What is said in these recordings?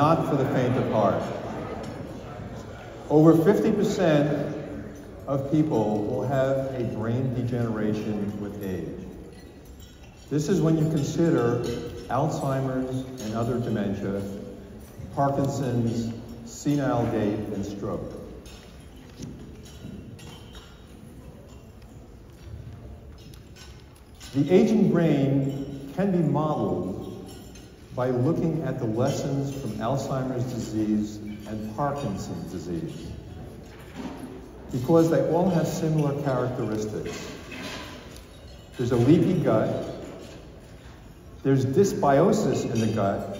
Not for the faint of heart. Over 50% of people will have a brain degeneration with age. This is when you consider Alzheimer's and other dementia, Parkinson's, senile gait, and stroke. The aging brain can be modeled by looking at the lessons from Alzheimer's disease and Parkinson's disease because they all have similar characteristics. There's a leaky gut, there's dysbiosis in the gut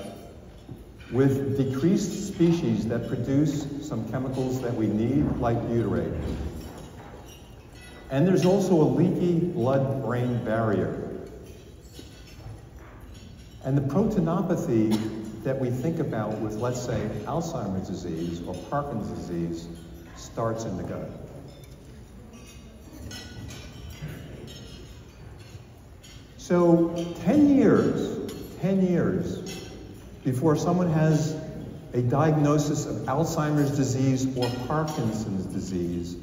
with decreased species that produce some chemicals that we need, like butyrate. And there's also a leaky blood-brain barrier. And the proteinopathy that we think about with, let's say, Alzheimer's disease or Parkinson's disease starts in the gut. So 10 years, 10 years before someone has a diagnosis of Alzheimer's disease or Parkinson's disease,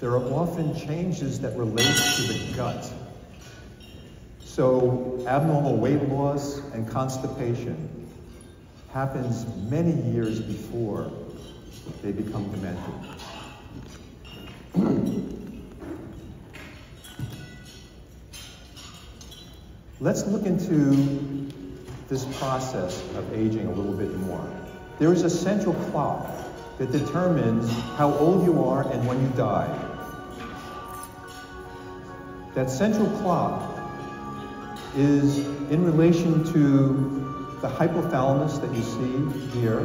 there are often changes that relate to the gut. So abnormal weight loss and constipation happens many years before they become demented. Let's look into this process of aging a little bit more. There is a central clock that determines how old you are and when you die. That central clock is in relation to the hypothalamus that you see here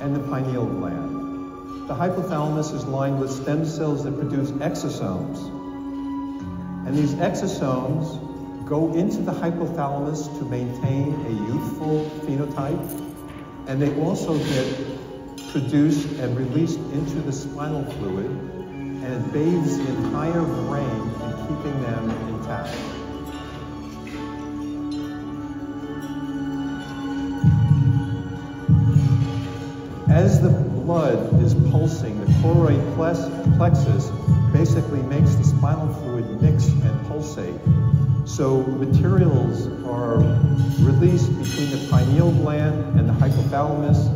and the pineal gland. The hypothalamus is lined with stem cells that produce exosomes. And these exosomes go into the hypothalamus to maintain a youthful phenotype. And they also get produced and released into the spinal fluid and it bathes the entire brain in keeping them intact. As the blood is pulsing, the choroid plexus basically makes the spinal fluid mix and pulsate. So materials are released between the pineal gland and the hypothalamus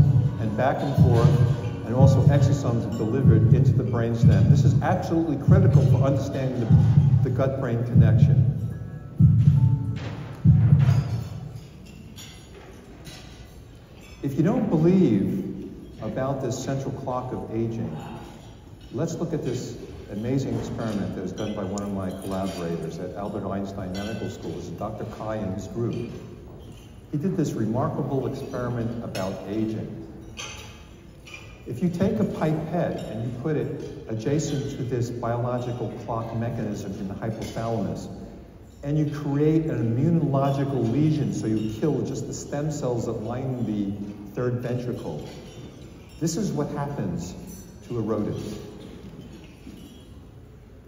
and back and forth and also exosomes are delivered into the brainstem. This is absolutely critical for understanding the, the gut-brain connection. If you don't believe about this central clock of aging, let's look at this amazing experiment that was done by one of my collaborators at Albert Einstein Medical School. Is Dr. Cai and his group. He did this remarkable experiment about aging. If you take a pipette and you put it adjacent to this biological clock mechanism in the hypothalamus, and you create an immunological lesion, so you kill just the stem cells that line the third ventricle, this is what happens to a rodent.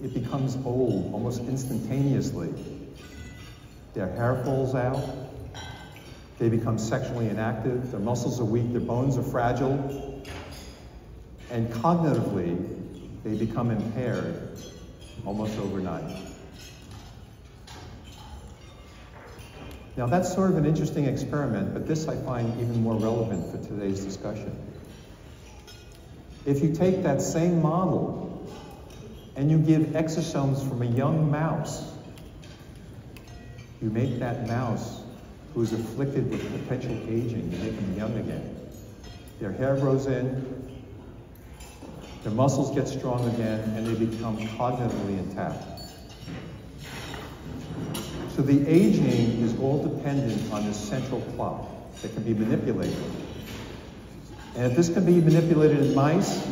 It becomes old almost instantaneously. Their hair falls out, they become sexually inactive, their muscles are weak, their bones are fragile, and cognitively, they become impaired almost overnight. Now that's sort of an interesting experiment, but this I find even more relevant for today's discussion. If you take that same model and you give exosomes from a young mouse, you make that mouse who is afflicted with potential aging, you make them young again. Their hair grows in, their muscles get strong again, and they become cognitively intact. So the aging is all dependent on this central clock that can be manipulated. And if this can be manipulated in mice,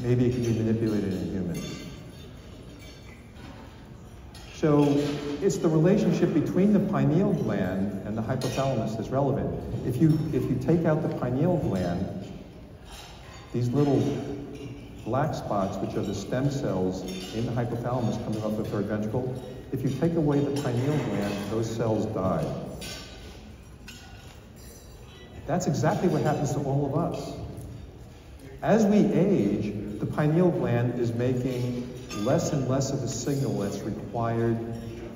maybe it can be manipulated in humans. So it's the relationship between the pineal gland and the hypothalamus that's relevant. If you, if you take out the pineal gland, these little black spots, which are the stem cells in the hypothalamus coming off the third ventricle, if you take away the pineal gland, those cells die. That's exactly what happens to all of us. As we age, the pineal gland is making less and less of a signal that's required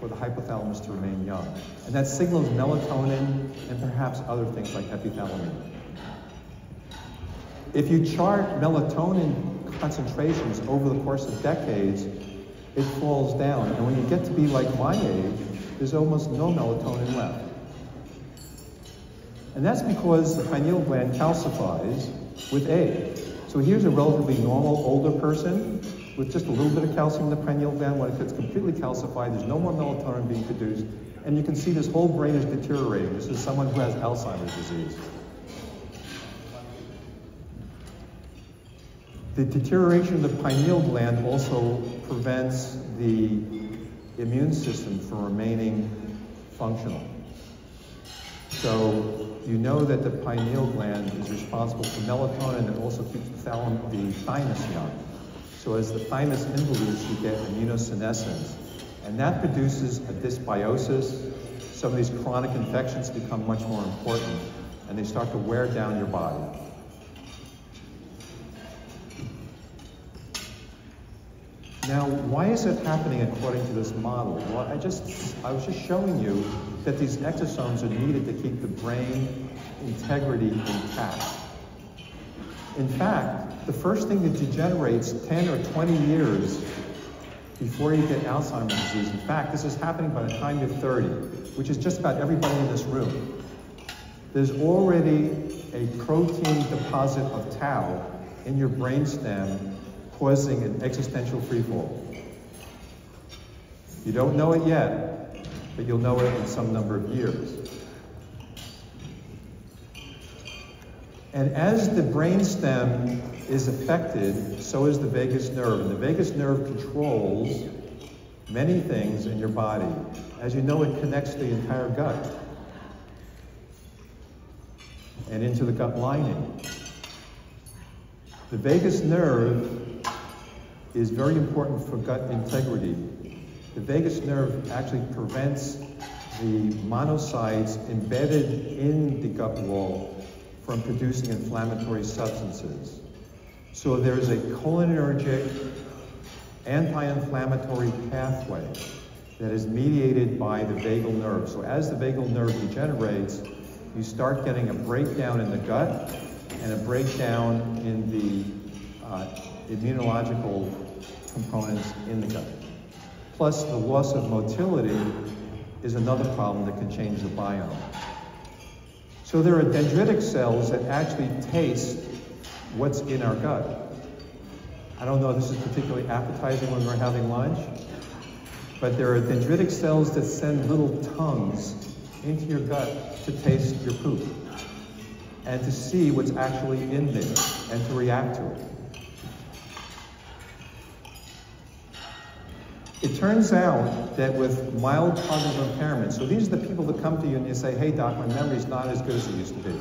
for the hypothalamus to remain young. And that signal is melatonin and perhaps other things like epithalamine. If you chart melatonin concentrations over the course of decades, it falls down. And when you get to be like my age, there's almost no melatonin left. And that's because the pineal gland calcifies with age. So here's a relatively normal older person with just a little bit of calcium in the pineal gland. When it gets completely calcified, there's no more melatonin being produced. And you can see this whole brain is deteriorating. This is someone who has Alzheimer's disease. The deterioration of the pineal gland also prevents the immune system from remaining functional. So you know that the pineal gland is responsible for melatonin and also keeps the, the thymus young. So as the thymus involutes, you get immunosenescence. And that produces a dysbiosis. Some of these chronic infections become much more important, and they start to wear down your body. Now, why is it happening according to this model? Well, I just, I was just showing you that these exosomes are needed to keep the brain integrity intact. In fact, the first thing that degenerates 10 or 20 years before you get Alzheimer's disease, in fact, this is happening by the time you're 30, which is just about everybody in this room. There's already a protein deposit of tau in your brainstem causing an existential freefall. You don't know it yet, but you'll know it in some number of years. And as the brainstem is affected, so is the vagus nerve. And the vagus nerve controls many things in your body. As you know, it connects the entire gut and into the gut lining. The vagus nerve is very important for gut integrity. The vagus nerve actually prevents the monocytes embedded in the gut wall from producing inflammatory substances. So there is a cholinergic anti-inflammatory pathway that is mediated by the vagal nerve. So as the vagal nerve degenerates, you start getting a breakdown in the gut and a breakdown in the uh, immunological components in the gut. Plus, the loss of motility is another problem that can change the biome. So there are dendritic cells that actually taste what's in our gut. I don't know if this is particularly appetizing when we're having lunch, but there are dendritic cells that send little tongues into your gut to taste your poop and to see what's actually in there and to react to it. It turns out that with mild cognitive impairment, so these are the people that come to you and you say, hey doc, my memory's not as good as it used to be.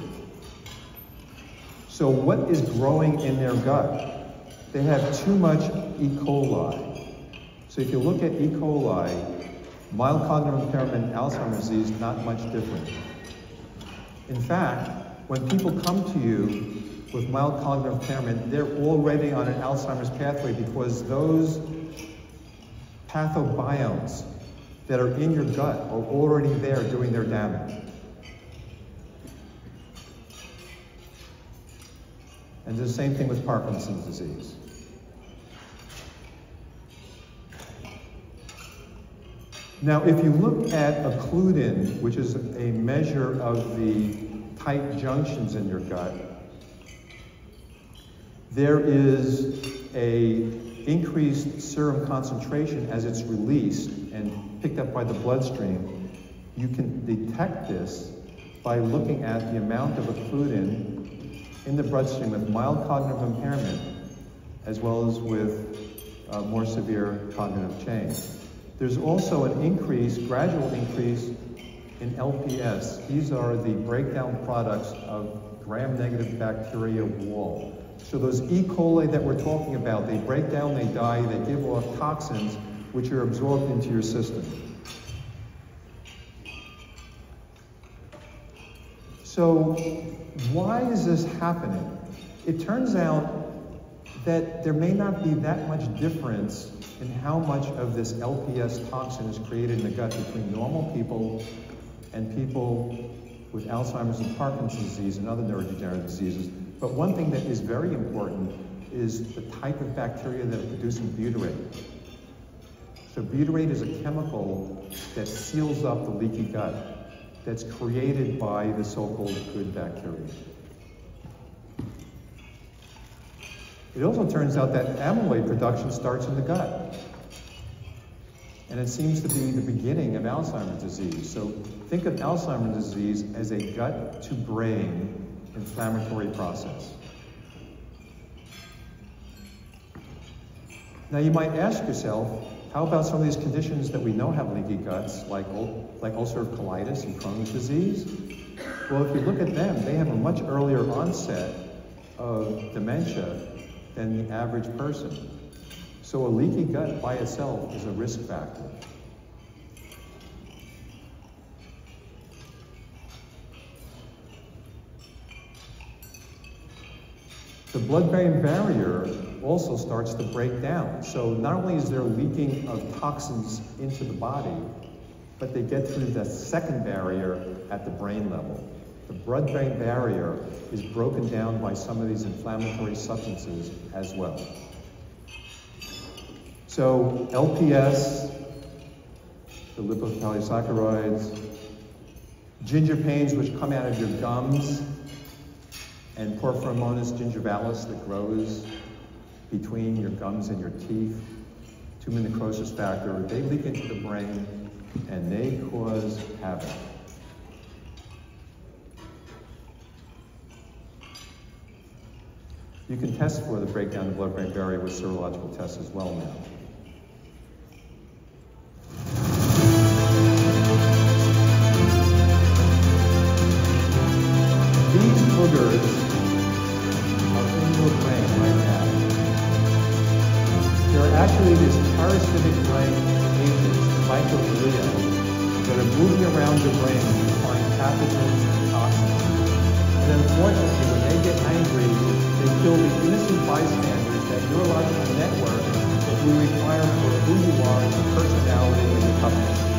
So what is growing in their gut? They have too much E. coli. So if you look at E. coli, mild cognitive impairment and Alzheimer's disease, not much different. In fact, when people come to you with mild cognitive impairment, they're already on an Alzheimer's pathway because those pathobiomes that are in your gut are already there doing their damage. And the same thing with Parkinson's disease. Now, if you look at occludin, which is a measure of the tight junctions in your gut, there is a increased serum concentration as it's released and picked up by the bloodstream, you can detect this by looking at the amount of occludin in the bloodstream with mild cognitive impairment as well as with uh, more severe cognitive change. There's also an increase, gradual increase in LPS. These are the breakdown products of gram-negative bacteria wall. So those E. coli that we're talking about, they break down, they die, they give off toxins which are absorbed into your system. So why is this happening? It turns out that there may not be that much difference in how much of this LPS toxin is created in the gut between normal people and people with Alzheimer's and Parkinson's disease and other neurodegenerative diseases. But one thing that is very important is the type of bacteria that are producing butyrate. So butyrate is a chemical that seals up the leaky gut that's created by the so-called good bacteria. It also turns out that amyloid production starts in the gut. And it seems to be the beginning of Alzheimer's disease. So think of Alzheimer's disease as a gut to brain inflammatory process. Now you might ask yourself, how about some of these conditions that we know have leaky guts, like, like ulcerative colitis and Crohn's disease? Well, if you look at them, they have a much earlier onset of dementia than the average person. So a leaky gut by itself is a risk factor. The blood-brain barrier also starts to break down. So not only is there leaking of toxins into the body, but they get through the second barrier at the brain level. The blood-brain barrier is broken down by some of these inflammatory substances as well. So LPS, the lipopolysaccharides, gingipains which come out of your gums, and Porphyromonas gingivalis that grows between your gums and your teeth, tumor necrosis factor, they leak into the brain and they cause havoc. You can test for the breakdown of the blood-brain barrier with serological tests as well now. Microglia, that are moving around your brain to find pathogens and toxins. And unfortunately, when they get angry, they kill the innocent bystanders, that neurological network that we require for who you are and a personality in the company.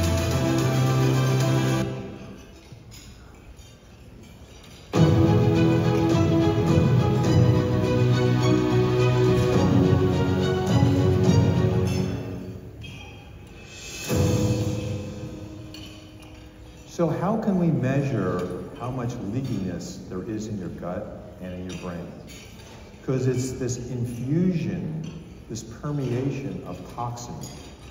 Can we measure how much leakiness there is in your gut and in your brain? Because it's this infusion, this permeation of toxin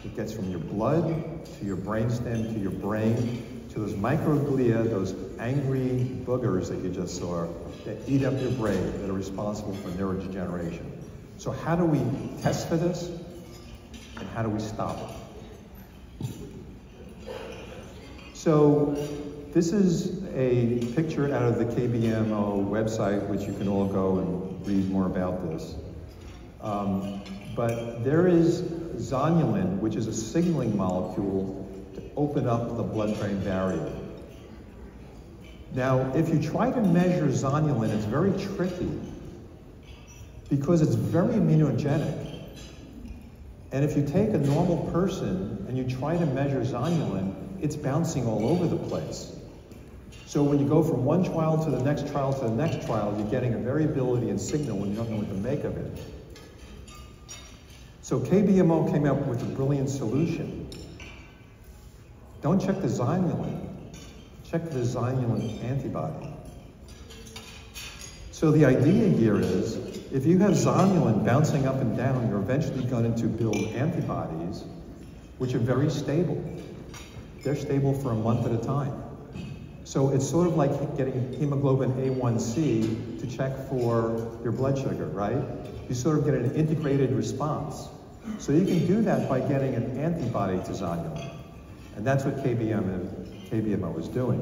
that gets from your blood to your brainstem to your brain to those microglia, those angry boogers that you just saw that eat up your brain, that are responsible for neurodegeneration. So how do we test for this? And how do we stop it? So this is a picture out of the KBMO website, which you can all go and read more about this. Um, but there is zonulin, which is a signaling molecule to open up the blood-brain barrier. Now, if you try to measure zonulin, it's very tricky because it's very immunogenic. And if you take a normal person and you try to measure zonulin, it's bouncing all over the place. So when you go from one trial to the next trial to the next trial, you're getting a variability in signal when you don't know what to make of it. So KBMO came up with a brilliant solution. Don't check the zonulin, check the zonulin antibody. So the idea here is, if you have zonulin bouncing up and down, you're eventually going to build antibodies, which are very stable. They're stable for a month at a time. So it's sort of like getting hemoglobin A1C to check for your blood sugar, right? You sort of get an integrated response. So you can do that by getting an antibody to zonulin. And that's what KBM, KBMO is doing.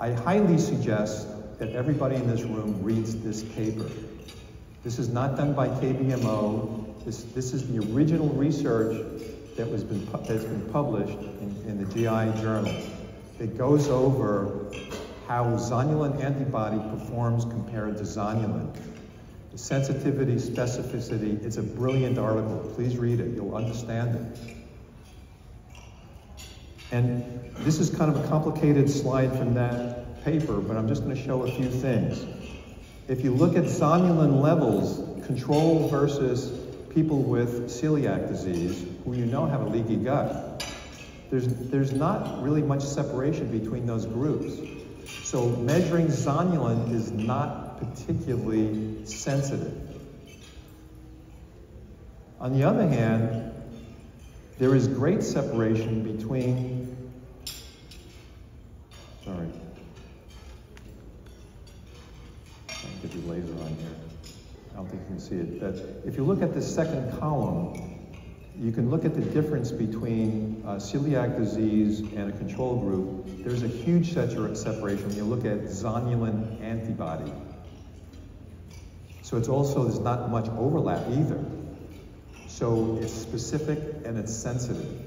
I highly suggest that everybody in this room reads this paper. This is not done by KBMO. This, this is the original research that was been, that's been published in, in the GI journal. It goes over how zonulin antibody performs compared to zonulin. The sensitivity, specificity, it's a brilliant article. Please read it, you'll understand it. And this is kind of a complicated slide from that paper, but I'm just going to show a few things. If you look at zonulin levels, control versus people with celiac disease, who you know have a leaky gut, there's, there's not really much separation between those groups. So measuring zonulin is not particularly sensitive. On the other hand, there is great separation between, sorry, I'll get the laser on here. I don't think you can see it. But if you look at the second column, you can look at the difference between uh, celiac disease and a control group. There's a huge separation when you look at zonulin antibody. So it's also, there's not much overlap either. So it's specific and it's sensitive.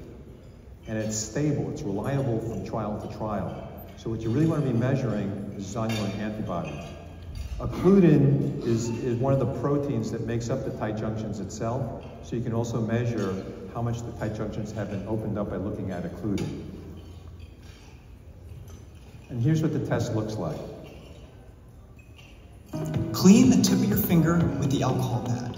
And it's stable, it's reliable from trial to trial. So what you really want to be measuring is zonulin antibody. Occludin is, is one of the proteins that makes up the tight junctions itself, so you can also measure how much the tight junctions have been opened up by looking at occludin. And here's what the test looks like. Clean the tip of your finger with the alcohol pad.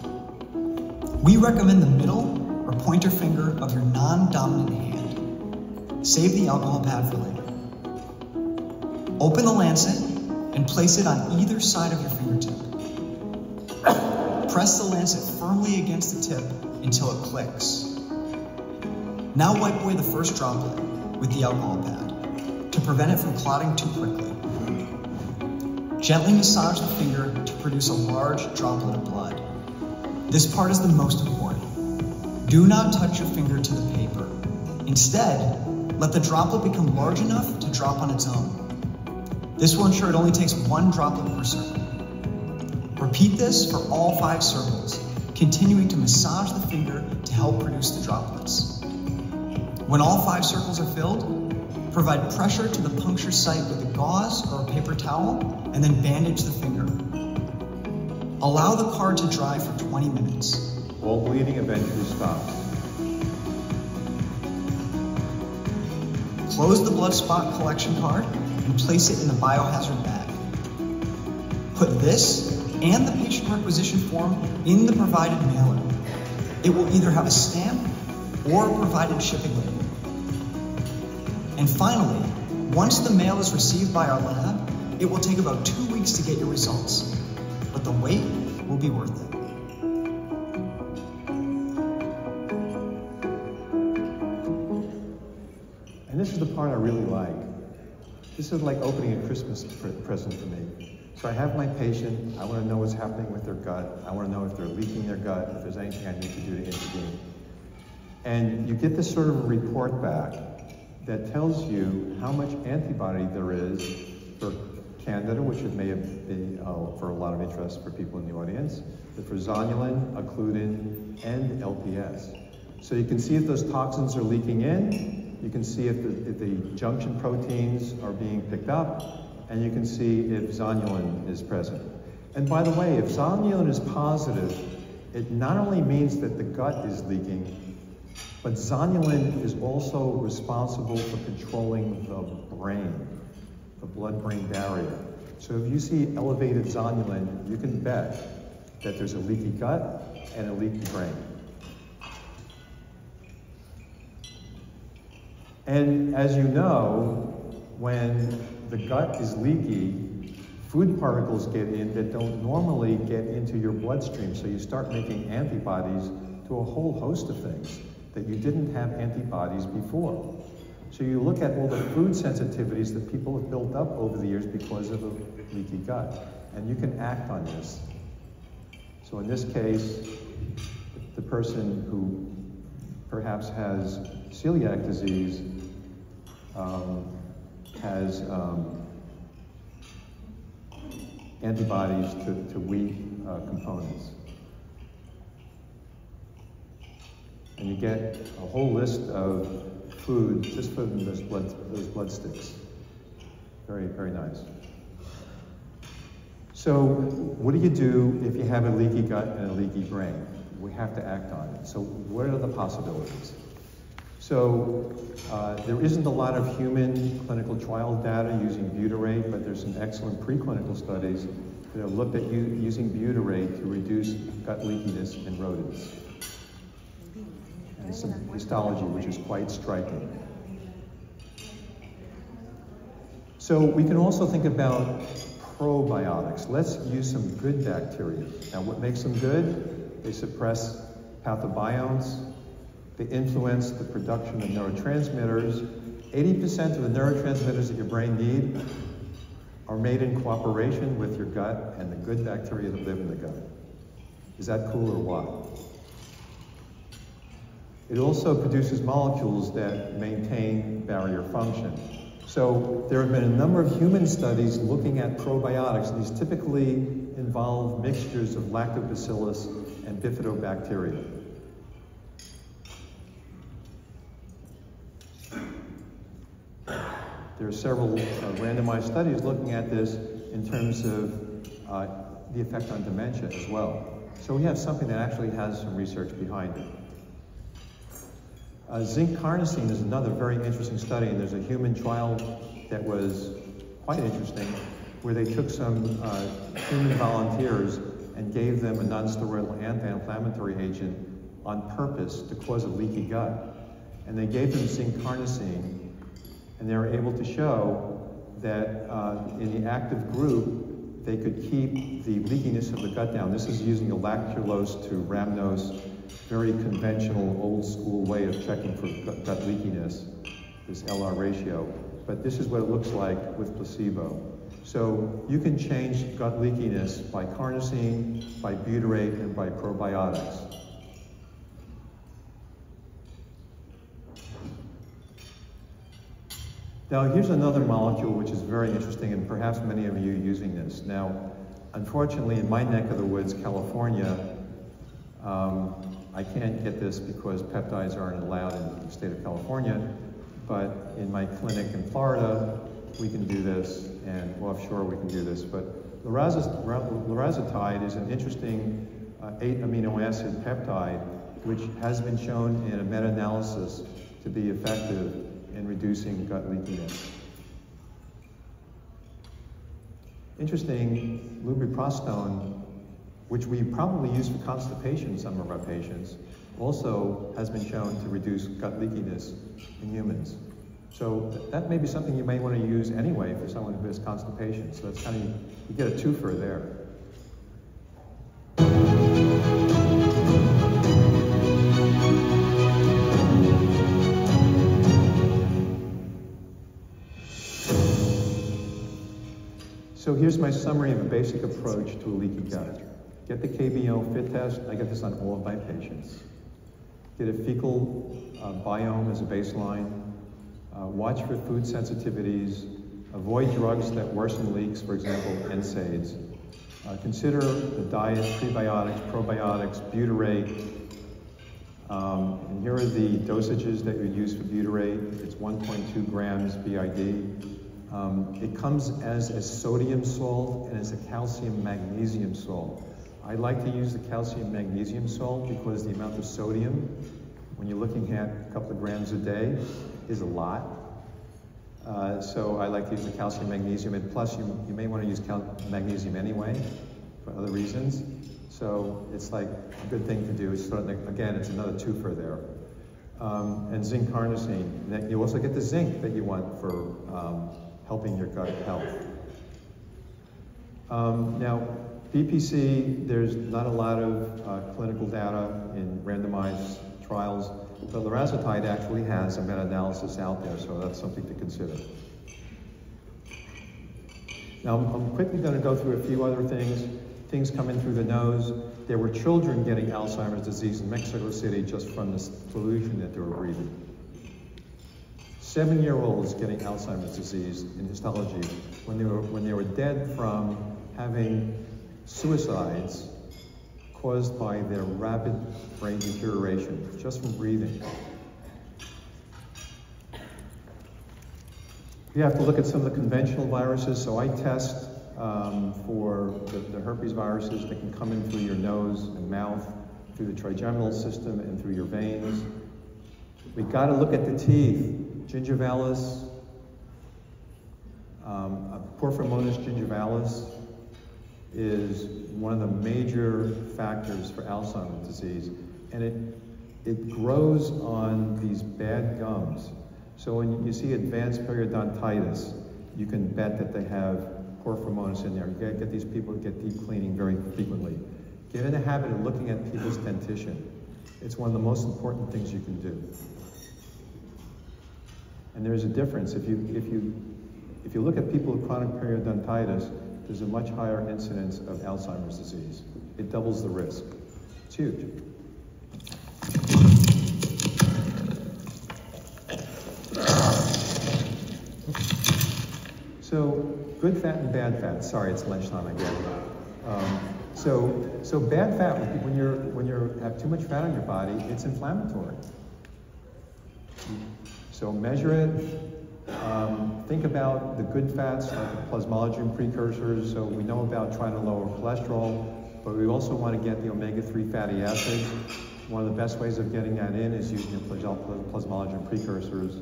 We recommend the middle or pointer finger of your non-dominant hand. Save the alcohol pad for later. Open the lancet and place it on either side of your fingertip. Press the lancet firmly against the tip until it clicks. Now wipe away the first droplet with the alcohol pad to prevent it from clotting too quickly. Gently massage the finger to produce a large droplet of blood. This part is the most important. Do not touch your finger to the paper. Instead, let the droplet become large enough to drop on its own. This will ensure it only takes one droplet per circle. Repeat this for all five circles, continuing to massage the finger to help produce the droplets. When all five circles are filled, provide pressure to the puncture site with a gauze or a paper towel, and then bandage the finger. Allow the card to dry for 20 minutes. All bleeding eventually stops. Close the blood spot collection card and place it in the biohazard bag. Put this and the patient requisition form in the provided mailer. It will either have a stamp or a provided shipping label. And finally, once the mail is received by our lab, it will take about two weeks to get your results, but the wait will be worth it. And this is the part I really like. This is like opening a Christmas present for me. So I have my patient, I want to know what's happening with their gut, I want to know if they're leaking their gut, if there's anything I need to do to intervene. And you get this sort of report back that tells you how much antibody there is for Candida, which it may have been uh, for a lot of interest for people in the audience, but for zonulin, occludin, and LPS. So you can see if those toxins are leaking in, you can see if the, if the junction proteins are being picked up, and you can see if zonulin is present. And by the way, if zonulin is positive, it not only means that the gut is leaking, but zonulin is also responsible for controlling the brain, the blood-brain barrier. So if you see elevated zonulin, you can bet that there's a leaky gut and a leaky brain. And as you know, when the gut is leaky, food particles get in that don't normally get into your bloodstream. So you start making antibodies to a whole host of things that you didn't have antibodies before. So you look at all the food sensitivities that people have built up over the years because of a leaky gut, and you can act on this. So in this case, the person who perhaps has celiac disease um, has um, antibodies to, to wheat uh, components. And you get a whole list of food just from those blood, those blood sticks. Very, very nice. So what do you do if you have a leaky gut and a leaky brain? We have to act on it. So what are the possibilities? So uh, there isn't a lot of human clinical trial data using butyrate, but there's some excellent preclinical studies that have looked at using butyrate to reduce gut leakiness in rodents. And some histology which is quite striking. So we can also think about probiotics. Let's use some good bacteria. Now what makes them good? They suppress pathobionts, they influence the production of neurotransmitters. 80% of the neurotransmitters that your brain need are made in cooperation with your gut and the good bacteria that live in the gut. Is that cool or what? It also produces molecules that maintain barrier function. So there have been a number of human studies looking at probiotics. These typically involve mixtures of lactobacillus and bifidobacteria. There are several uh, randomized studies looking at this in terms of uh, the effect on dementia as well. So we have something that actually has some research behind it. Uh, zinc carnosine is another very interesting study, and there's a human trial that was quite interesting, where they took some uh, human volunteers and gave them a non-steroidal anti-inflammatory agent on purpose to cause a leaky gut. And they gave them zinc carnosine, and they were able to show that uh, in the active group, they could keep the leakiness of the gut down. This is using a lactulose to rhamnose, very conventional, old school way of checking for gut, gut leakiness, this LR ratio. But this is what it looks like with placebo. So you can change gut leakiness by carnosine, by butyrate, and by probiotics. Now, here's another molecule which is very interesting, and perhaps many of you using this. Now, unfortunately, in my neck of the woods, California, um, I can't get this because peptides aren't allowed in the state of California, but in my clinic in Florida, we can do this, and offshore we can do this. But larazotide is an interesting uh, eight amino acid peptide, which has been shown in a meta-analysis to be effective in reducing gut leakiness. Interesting, lubiprostone, which we probably use for constipation in some of our patients, also has been shown to reduce gut leakiness in humans. So that may be something you may want to use anyway for someone who has constipation. So that's kind of, you get a twofer there. So here's my summary of a basic approach to a leaky gut. Get the KBO fit test. I get this on all of my patients. Get a fecal uh, biome as a baseline. Uh, watch for food sensitivities. Avoid drugs that worsen leaks, for example, NSAIDs. Uh, consider the diet, prebiotics, probiotics, butyrate. Um, and here are the dosages that you use for butyrate. It's 1.2 grams BID. Um, it comes as a sodium salt and as a calcium magnesium salt. I like to use the calcium magnesium salt because the amount of sodium, when you're looking at a couple of grams a day, is a lot. Uh, so I like to use the calcium magnesium, and plus you, you may want to use magnesium anyway for other reasons. So it's like a good thing to do. It's sort of like, again, it's another twofer there. Um, and zinc carnosine. You also get the zinc that you want for um, helping your gut health. Um, now, BPC, there's not a lot of uh, clinical data in randomized trials, but larazotide actually has a meta-analysis out there, so that's something to consider. Now, I'm quickly going to go through a few other things. Things coming through the nose. There were children getting Alzheimer's disease in Mexico City just from the pollution that they were breathing. Seven-year-olds getting Alzheimer's disease in histology when they were when they were dead from having suicides caused by their rapid brain deterioration just from breathing. You have to look at some of the conventional viruses. So I test um, for the, the, herpes viruses that can come in through your nose and mouth, through the trigeminal system, and through your veins. We've got to look at the teeth. Gingivalis, um, Porphyromonas gingivalis is one of the major factors for Alzheimer's disease, and it, it grows on these bad gums. So when you see advanced periodontitis, you can bet that they have porphyromonas in there. You gotta get these people to get deep cleaning very frequently. Get in the habit of looking at people's dentition. It's one of the most important things you can do. And there's a difference. If you, if you, if you look at people with chronic periodontitis, there's a much higher incidence of Alzheimer's disease. It doubles the risk. It's huge. So, good fat and bad fat. Sorry, it's lunchtime again. Um, so, so bad fat when you're when you have too much fat on your body, it's inflammatory. So measure it. Um, think about the good fats, like the plasmalogen precursors. So we know about trying to lower cholesterol, but we also want to get the omega-3 fatty acids. One of the best ways of getting that in is using the plasmalogen precursors.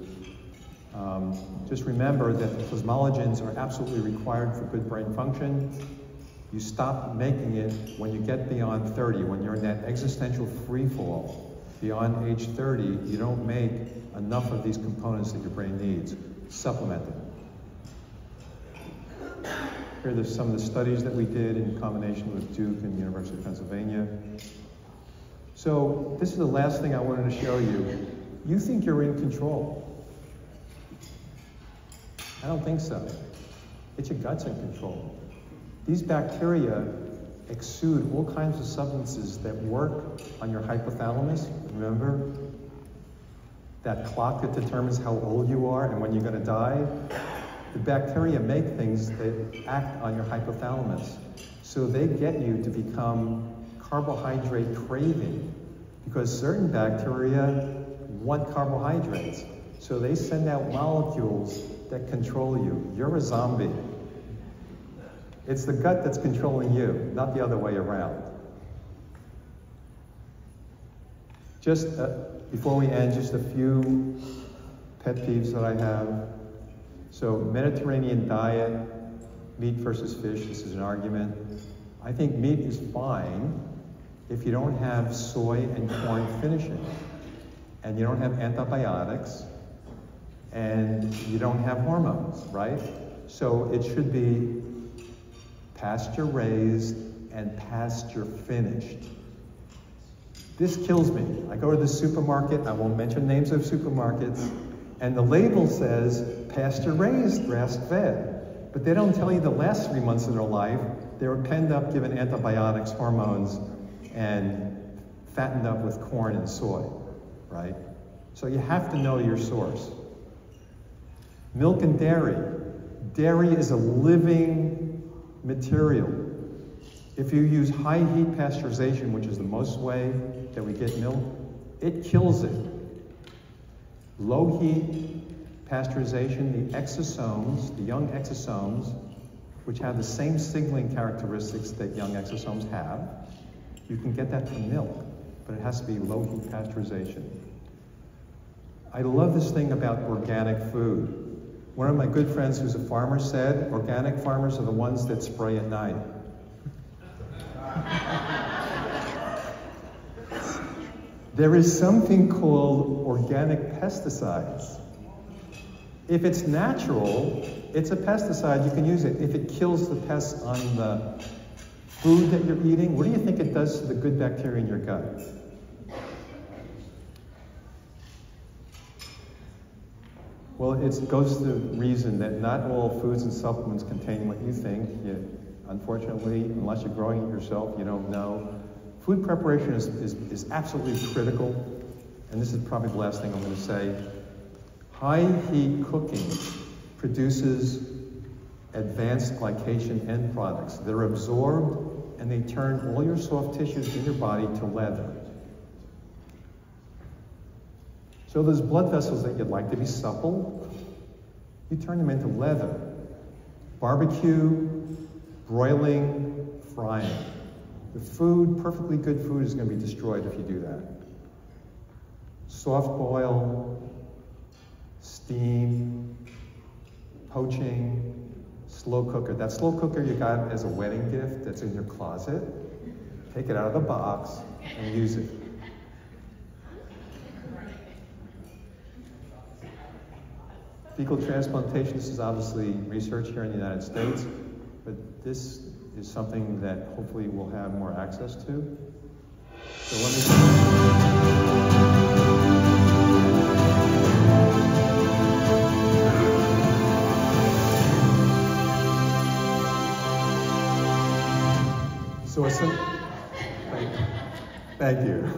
Um, just remember that the plasmalogens are absolutely required for good brain function. You stop making it when you get beyond 30, when you're in that existential free fall. Beyond age 30, you don't make enough of these components that your brain needs. Supplement it. Here are some of the studies that we did in combination with Duke and the University of Pennsylvania. So this is the last thing I wanted to show you. You think you're in control. I don't think so. It's your gut's in control. These bacteria exude all kinds of substances that work on your hypothalamus. Remember? That clock that determines how old you are and when you're going to die. The bacteria make things that act on your hypothalamus. So they get you to become carbohydrate craving because certain bacteria want carbohydrates. So they send out molecules that control you. You're a zombie. It's the gut that's controlling you, not the other way around. Just uh, before we end, just a few pet peeves that I have. So, Mediterranean diet, meat versus fish, this is an argument. I think meat is fine if you don't have soy and corn finishing, and you don't have antibiotics, and you don't have hormones, right? So it should be pasture raised and pasture finished. This kills me. I go to the supermarket, I won't mention names of supermarkets, and the label says pasture raised, grass fed. But they don't tell you the last three months of their life, they were penned up, given antibiotics, hormones, and fattened up with corn and soy, right? So you have to know your source. Milk and dairy. Dairy is a living material. If you use high heat pasteurization, which is the most way that we get milk, it kills it. Low heat pasteurization, the exosomes, the young exosomes, which have the same signaling characteristics that young exosomes have, you can get that from milk, but it has to be low heat pasteurization. I love this thing about organic food. One of my good friends who's a farmer said, organic farmers are the ones that spray at night. there is something called organic pesticides. If it's natural, it's a pesticide, you can use it. If it kills the pests on the food that you're eating, what do you think it does to the good bacteria in your gut? Well, it goes to the reason that not all foods and supplements contain what you think. Yet, unfortunately, unless you're growing it yourself, you don't know. Food preparation is, is, is absolutely critical, and this is probably the last thing I'm going to say. High heat cooking produces advanced glycation end products. They're absorbed and they turn all your soft tissues in your body to leather. So those blood vessels that you'd like to be supple, you turn them into leather. Barbecue, broiling, frying. The food, perfectly good food, is going to be destroyed if you do that. Soft boil, steam, poaching, slow cooker. That slow cooker you got as a wedding gift that's in your closet, take it out of the box and use it. Fecal transplantation, this is obviously research here in the United States, but this is something that hopefully we'll have more access to. So let me So a, thank, thank you.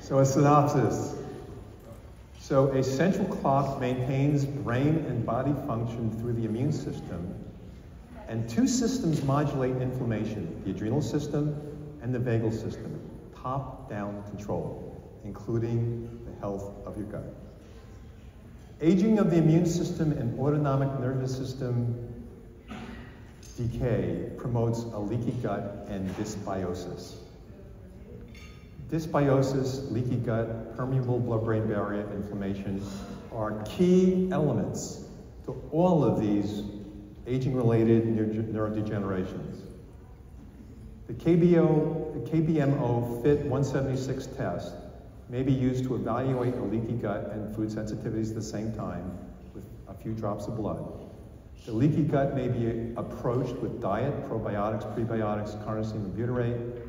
So a synopsis. So a central clock maintains brain and body function through the immune system, and two systems modulate inflammation, the adrenal system and the vagal system, top-down control, including the health of your gut. Aging of the immune system and autonomic nervous system decay promotes a leaky gut and dysbiosis. Dysbiosis, leaky gut, permeable blood-brain barrier inflammation are key elements to all of these aging-related neurodegenerations. The, KBO, the KBMO FIT 176 test may be used to evaluate a leaky gut and food sensitivities at the same time with a few drops of blood. The leaky gut may be approached with diet, probiotics, prebiotics, carnosine and butyrate,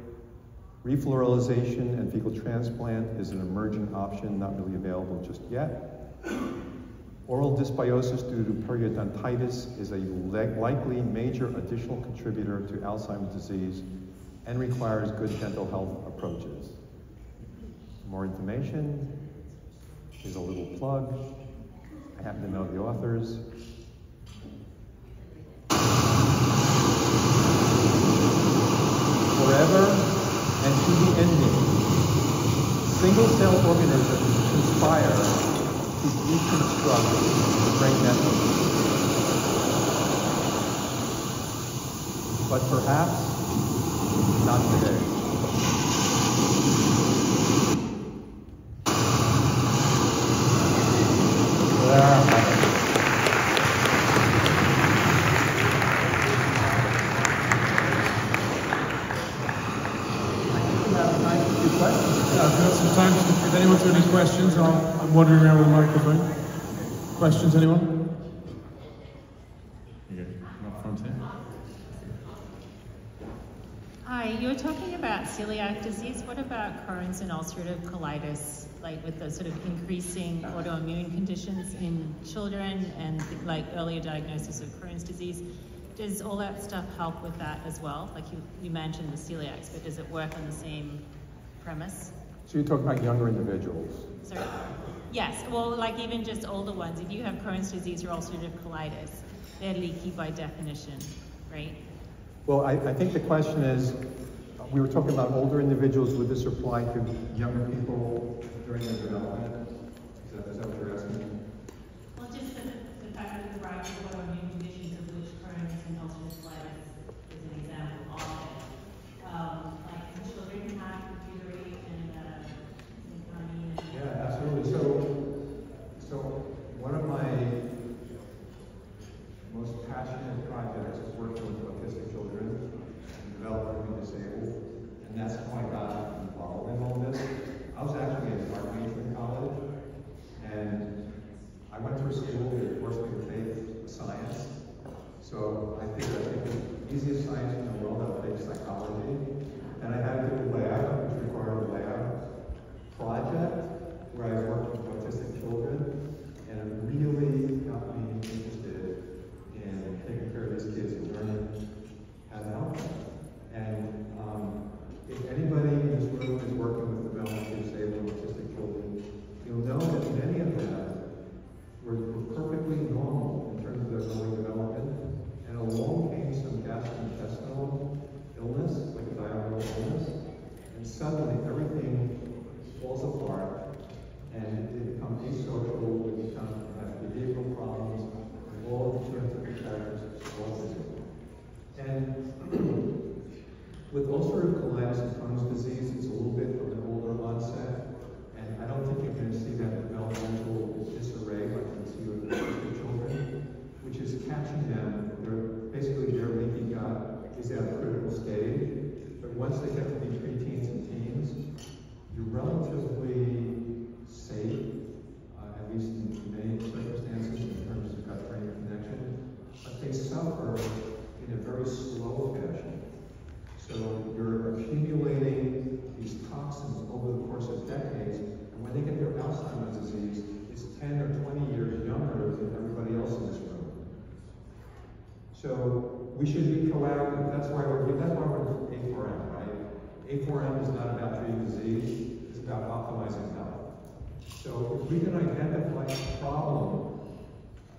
Refloralization and fecal transplant is an emerging option, not really available just yet. Oral dysbiosis due to periodontitis is a likely major additional contributor to Alzheimer's disease and requires good dental health approaches. more information, is a little plug. I happen to know the authors. Forever and to the ending. Single-cell organisms conspire to deconstruct brain networks. But perhaps not today. questions? i am wandering around with the microphone. Questions, anyone? Hi, you were talking about celiac disease. What about Crohn's and ulcerative colitis, like with the sort of increasing autoimmune conditions in children and like earlier diagnosis of Crohn's disease? Does all that stuff help with that as well? Like you, you mentioned the celiacs, but does it work on the same premise? So you're talking about younger individuals? Sorry? Yes, well, like even just older ones, if you have Crohn's disease or ulcerative colitis, they're leaky by definition, right? Well, I, I think the question is, we were talking about older individuals, would this apply to younger people during their development? Is that, is that what you're asking? Well, just the, the fact that the variety problem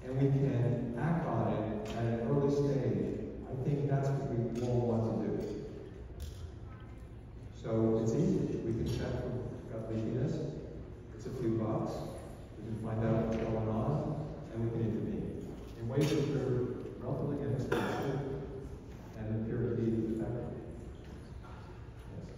and we can act on it at an early stage, I think that's what we all want to do. So it's easy. We can check for gut leakiness. It's a few bucks. We can find out what's going on, and we can intervene in ways that are relatively inexpensive and appear to be effective. Yes.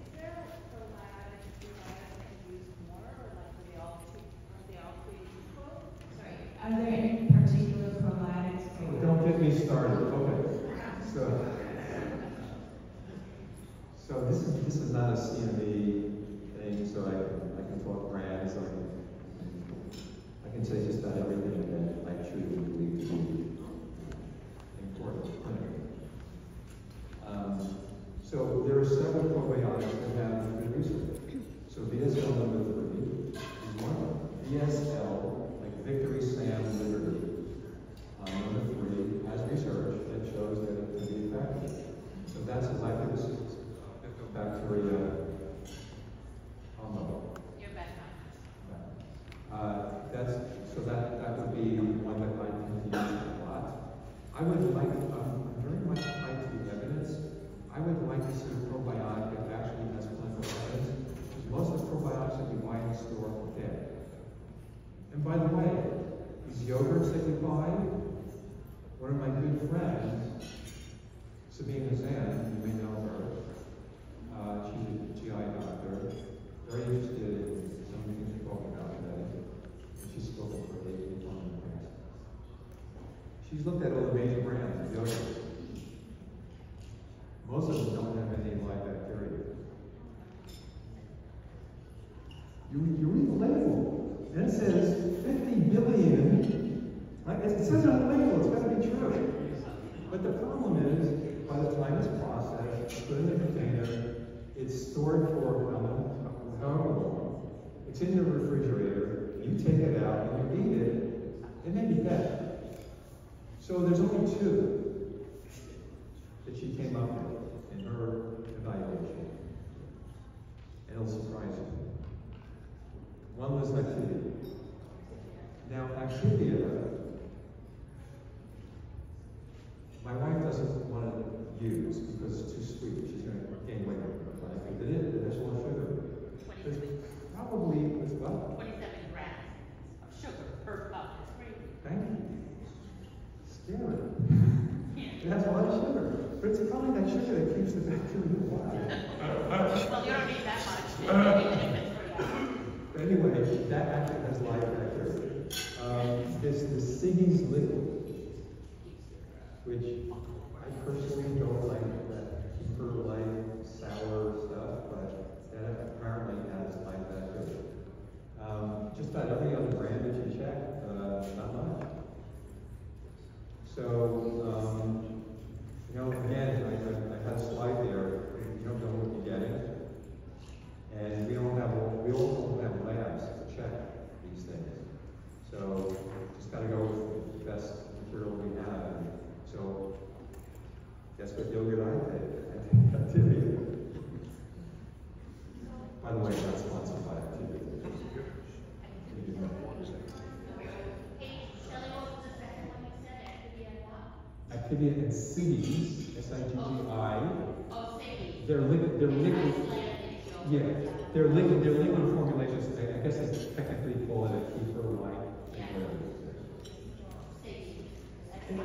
Is there a probiotic probiotic that you use more, or like are they all two, are they all pretty equal? Sorry, are there any particular probiotics? Oh, Don't get me started. Okay. So, so this this is not a CME thing, so I can I can talk brands. I can I can say just about everything that I truly believe to be important clinically. Um, so there are several probiotics that have been research. So VSL number three is one of them. VSL, like Victory Sam Liberty, um, number three, has research that shows that it can be effective. So that's a lactobacillus bacteria combo. Your background. Uh, that's, so that, that would be one that I can use a lot. I would like, I'm very much tied to the evidence. I would like to see a probiotic that actually has clinical evidence, because most of the probiotics that you buy in the store are dead. And by the way, these yogurts that you buy, one of my good friends, Sabine Hazan, you may know her, uh, she's a GI doctor, very interested in some of the things we're talking about today. And she's spoken for eight on the past. She's looked at all the major brands of yogurt. Most of them don't have any live bacteria. You, you read the label, and it says 50 billion. Like it says on the label, it's got to be true. But the problem is, by the time it's processed, put in the container, it's stored for how however long. It's in your refrigerator. You take it out and you eat it. It may be dead. So there's only two that she came up with in her evaluation. And it'll surprise you. One was Activia. Now, Activia, my wife doesn't want to use because it's too sweet. She's going to gain weight. But I think it is, there's a lot of sugar. Probably, as well. twenty-seven grams of sugar per cup, that's crazy. Thank you. Scary. It has a lot of sugar. But it's probably that sugar that keeps the bacteria alive. Well, you don't need that much, even if it's for that. But anyway, that actually has live bacteria. Um, there's the Siggi's liquid, which I personally don't like that super light sour stuff, but that apparently has live bacteria. Um, just about every other brand that you check, uh, not much. So, um, you know, again, I, I, I had a slide there, you don't know what you're getting. And we don't have, we also don't have labs to check these things. So just gotta go with the best material we guess what yogurt I? I take Activia. By the way, not sponsored by Activia. Hey, Shelley, what was the second one you said, activity and what? Activia and Siggi's, S-I-G-G-I. Oh. They're liquid, they're liquid. Yeah, they're liquid, they're liquid formulations. I I guess they technically call it a kefir light.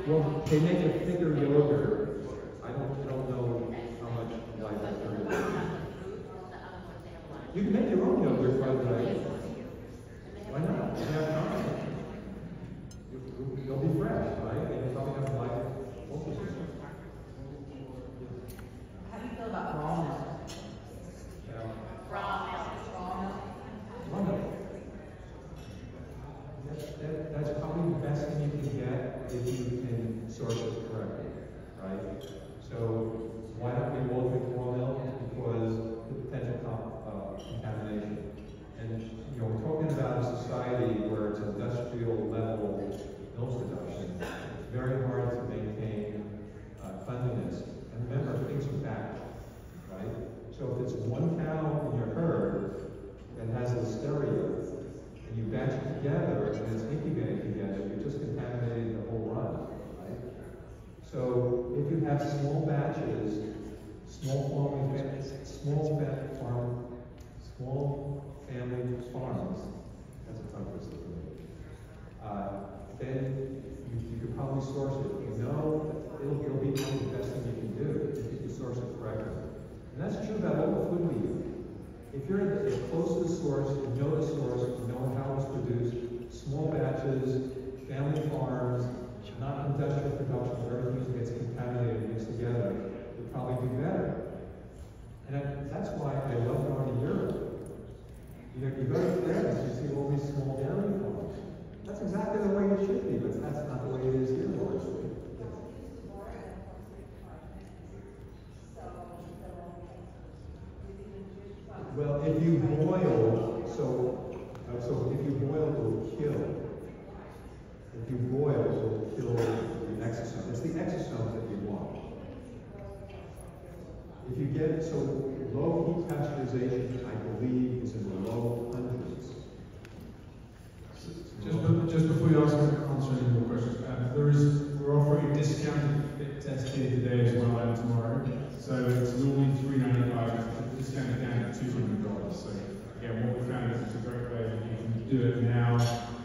Well, they make a thicker yogurt. I don't, I don't know how much light bacteria. there is. You can make your own yogurt, by the way. Why not? You have time. You- you- You'll be fresh, right? And you probably have light. also system. How do you feel about raw milk? Yeah. Raw milk. Raw milk? Wonderful. That, that, that's probably the best thing you can get if you can source it correctly, right? So why don't we all drink raw milk? Because the potential com- uh, contamination. And, you know, we're talking about a society where it's industrial level milk production. It's very hard to maintain uh, stores and it's incubating together, you're just contaminating the whole run, right? So if you have small batches, small farming, fa- small fa- farm, small family farms, that's a tongue twister for me. Uh, then you, you could probably source it. You know, it'll, it'll be probably the best thing you can do if you source it correctly. About the food eat. If you're close to the source, you know the source, you know how it's produced, small batches, family farms, not industrial production where everything gets contaminated and mixed together, would probably be better. And that's why I love going to Europe. You know, you go to France, you see all these small dairy farms. That's exactly the way it should be, but that's not the way it is here, obviously. Well, if you boil, so, uh, so if you boil, it will kill. If you boil, it will kill the exosomes. It's the exosomes that you want. If you get, so low heat pasteurization, I believe, is in the low hundreds. Just, be- just before you ask, answer any more questions, there is, we're offering a discounted fit test here today as well and tomorrow. So it's normally three ninety-five, discounted down to two hundred dollars. So again, what we found is it's a great way that you can do it now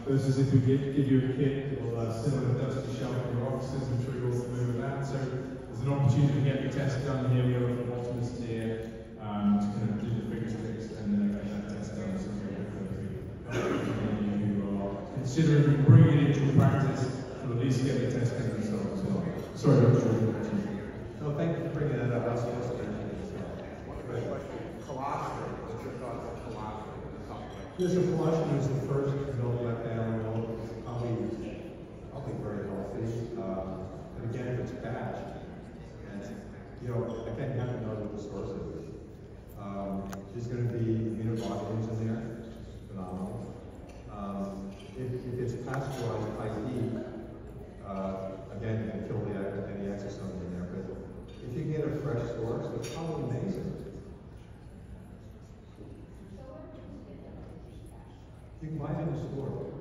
versus if we give, give you a kit, it will uh, sit on a dusty shelf in your offices. I'm sure you're all that. So there's an opportunity to get your test done here. We have a phlebotomist here um, to kind of do the finger sticks and uh, get that test done. So we're you are considering bringing it into practice, to at least get the test done yourself as well. Sorry, Dr. No, thank you for bringing that up. I was supposed to mention it. so. Colostrum, what's your thoughts on colostrum? So colostrum is the first milk like animal. It's probably, probably very healthy. Um, but again, if it's batch, and, you know, again, you have to know what the source is. Um, there's gonna be immunoglobulins in there, phenomenal. Um, if, if it's pasteurized high heat, uh, again, you can kill the, any exosomes in there, but if you get a fresh source, it's probably amazing. You can buy it in the store.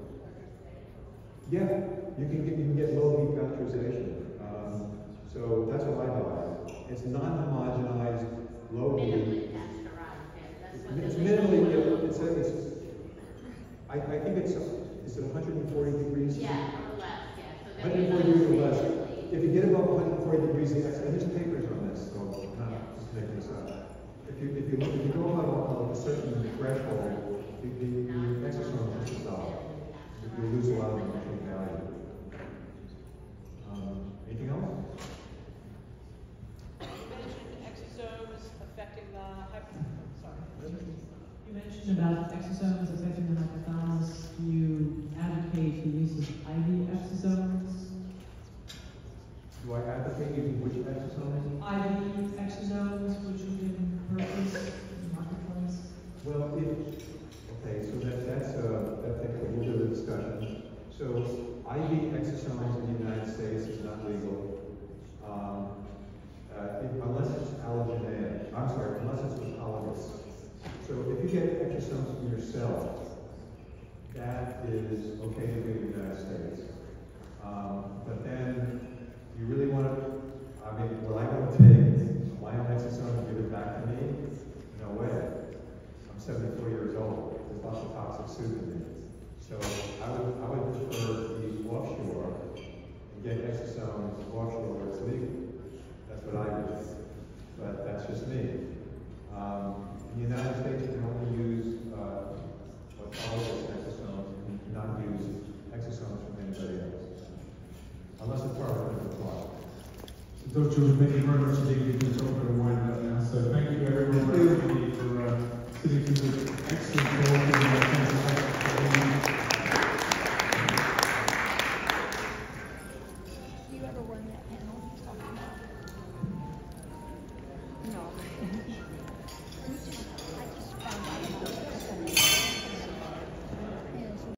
Yeah, you can get, you can get low heat pasteurization. Um, so that's what I buy. It's non-homogenized, low heat. Minimally pasteurized, yeah, that's what. It's the minimally, label- it's, a- it's, I, I think it's, is it hundred and forty degrees? Yeah, or less, yeah, so that. Hundred and forty degrees or less. If you get above hundred and forty degrees, the ex- and there's papers on this, so I'm not just making this up. If you, if you, if you go above a certain threshold, the, the, the exosomes just dissolve. You lose a lot of nutrient value. Um, anything else? You mentioned exosomes affecting the hyper, sorry. You mentioned about exosomes affecting the hypothalamus. Do you advocate the use of IV exosomes? Do I advocate using which exosomes? Exosomes, which can purchase in the marketplace? Well, okay, so that, that's, uh, that takes a little bit of discussion. So IV exosomes in the United States is not legal. Um, uh, unless it's allogeneic, I'm sorry, unless it's autologous. So if you get exosomes from yourself, that is okay to do in the United States. Um, but then you really want to, I mean, will I want to take my own exosome and give it back to me? No way. I'm 74 years old. There's lots of toxic me. So I would, I would prefer to be offshore and get exosomes offshore where it's legal. That's what I do. But that's just me. Um, in the United States, you can only use uh, autologous exosomes and not use exosomes from anybody else. Unless it's part of a clinical trial. Dr. Jordan, thank you very much indeed. We can talk about wind up now. So thank you everyone very much for uh, sitting through the excellent talk